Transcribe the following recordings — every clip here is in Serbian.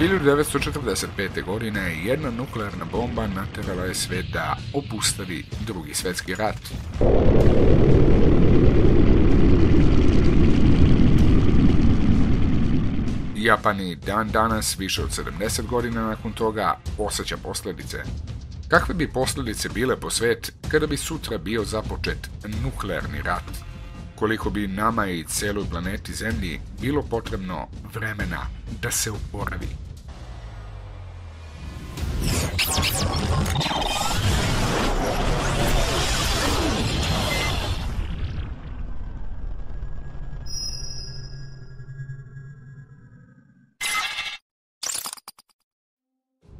1945. godine jedna nuklearna bomba naterala je svet da opustavi drugi svetski rat. Japan i dan danas, više od 70 godina nakon toga, osjeća posljedice. Kakve bi posljedice bile po svet kada bi sutra bio započet nuklearni rat? Koliko bi nama i celoj planeti Zemlji bilo potrebno vremena da se oporavi?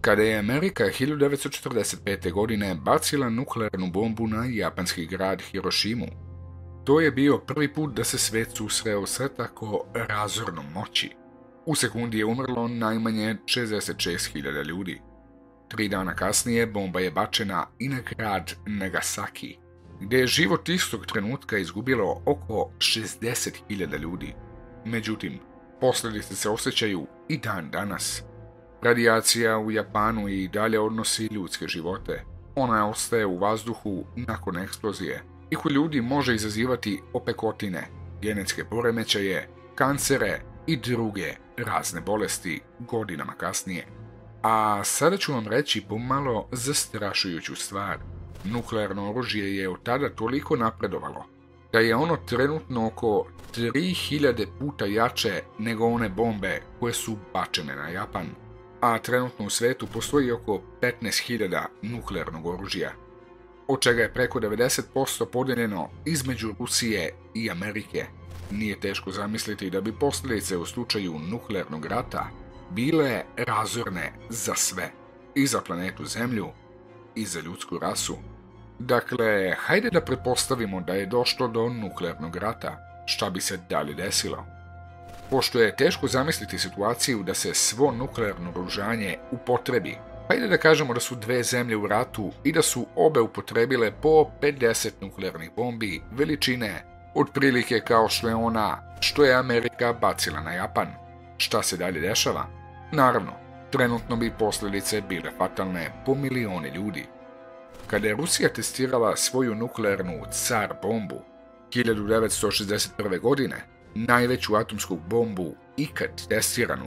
Kada je Amerika 1945. godine bacila nuklearnu bombu na japanski grad Hirošimu, to je bio prvi put da se svet susreo sa tako razornom moći. U sekundi je umrlo najmanje 66.000 ljudi. Tri dana kasnije bomba je bačena i na grad Nagasaki, gdje je život istog trenutka izgubilo oko 60.000 ljudi. Međutim, posljedice se osjećaju i dan danas. Radijacija u Japanu i dalje odnosi ljudske živote. Ona ostaje u vazduhu nakon eksplozije i kod ljudi može izazivati opekotine, genetske poremećaje, kancere i druge razne bolesti godinama kasnije. A sada ću vam reći pomalo zastrašujuću stvar. Nuklearno oružje je od tada toliko napredovalo da je ono trenutno oko 3000 puta jače nego one bombe koje su bačene na Japan a trenutno u svetu postoji oko 15.000 nuklearnog oružja, od čega je preko 90% podeljeno između Rusije i Amerike. Nije teško zamisliti da bi posljedice u slučaju nuklearnog rata bile razorne za sve, i za planetu Zemlju, i za ljudsku rasu. Dakle, hajde da pretpostavimo da je došlo do nuklearnog rata, šta bi se dalje desilo? Pošto je teško zamisliti situaciju da se svo nuklearno oružanje upotrebi, hajde da kažemo da su dve zemlje u ratu i da su obe upotrebile po 50 nuklearnih bombi veličine, otprilike kao što je ona što je Amerika bacila na Japan. Šta se dalje dešava? Naravno, trenutno bi posljedice bile fatalne po milione ljudi. Kada je Rusija testirala svoju nuklearnu car bombu 1961. godine, najveću atomsku bombu ikad testiranu.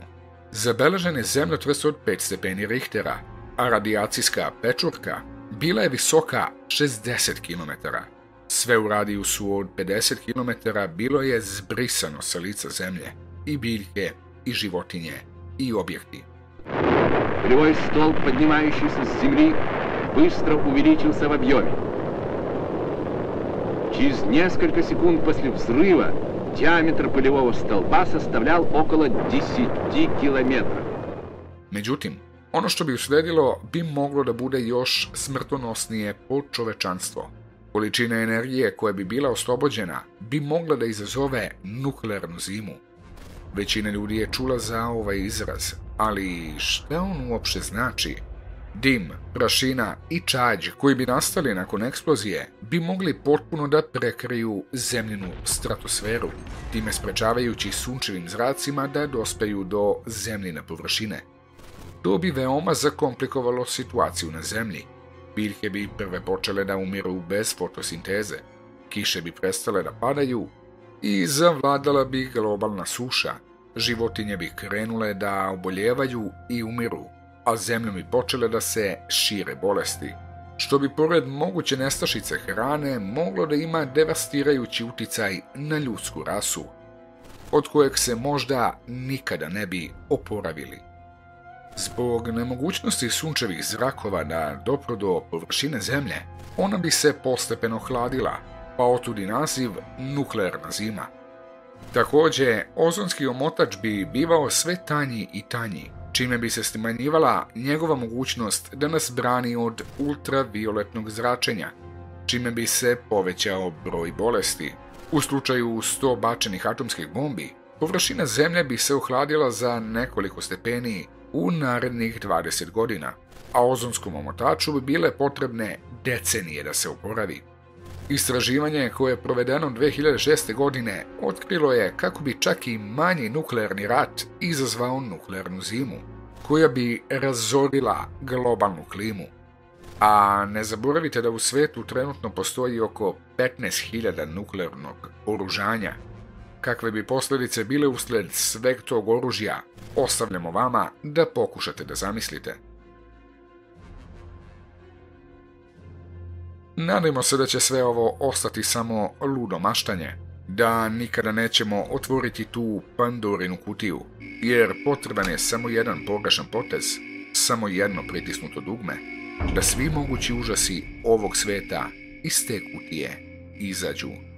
Zabeležen je zemljotres od 5 stepeni Richtera, a radijacijska pečurka bila je visoka 60 km. Sve u radijusu od 50 km bilo je zbrisano sa lica zemlje, i biljke, i životinje, i objekti. Кривой столб, поднимающийся с земли, быстро увеличился в объеме. Через несколько секунд после взрыва Диаметр полевого столба составлял около 10 километров. Međutim, ono što bi usledilo bi moglo da bude još smrtonosnije po čovečanstvo. Količina energije koja bi bila oslobođena bi mogla da izazove nuklearnu zimu. Većina ljudi je čula za ovaj izraz, ali šta on uopće znači? Dim, prašina i čađ koji bi nastali nakon eksplozije bi mogli potpuno da prekriju zemljinu stratosferu, time sprečavajući sunčevim zracima da dospeju do zemljine površine. To bi veoma zakomplikovalo situaciju na zemlji. Biljke bi prve počele da umiru bez fotosinteze, kiše bi prestale da padaju i zavladala bi globalna suša. Životinje bi krenule da oboljevaju i umiru a zemljom bi počele da se šire bolesti, što bi pored moguće nestašice hrane moglo da ima devastirajući uticaj na ljudsku rasu, od kojeg se možda nikada ne bi oporavili. Zbog nemogućnosti sunčevih zrakova da dopru do površine zemlje, ona bi se postepeno hladila, pa otudi naziv nuklearna zima. Također, ozonski omotač bi bivao sve tanji i tanji, čime bi se smanjivala njegova mogućnost da nas brani od ultravioletnog zračenja, čime bi se povećao broj bolesti. U slučaju 100 bačenih atomskih bombi, površina Zemlje bi se ohladila za nekoliko stepeni u narednih 20 godina, a ozonskom omotaču bi bile potrebne decenije da se oporavi. Istraživanje koje je provedeno 2006. godine otkrilo je kako bi čak i manji nuklearni rat izazvao nuklearnu zimu, koja bi razorila globalnu klimu. A ne zaboravite da u svetu trenutno postoji oko 15.000 nuklearnog oružanja. Kakve bi posljedice bile usled sveg tog oružja, ostavljamo vama da pokušate da zamislite. Nadajmo se da će sve ovo ostati samo ludo maštanje, da nikada nećemo otvoriti tu Pandorinu kutiju, jer potreban je samo jedan pogrešan potez, samo jedno pritisnuto dugme, da svi mogući užasi ovog sveta iz te kutije izađu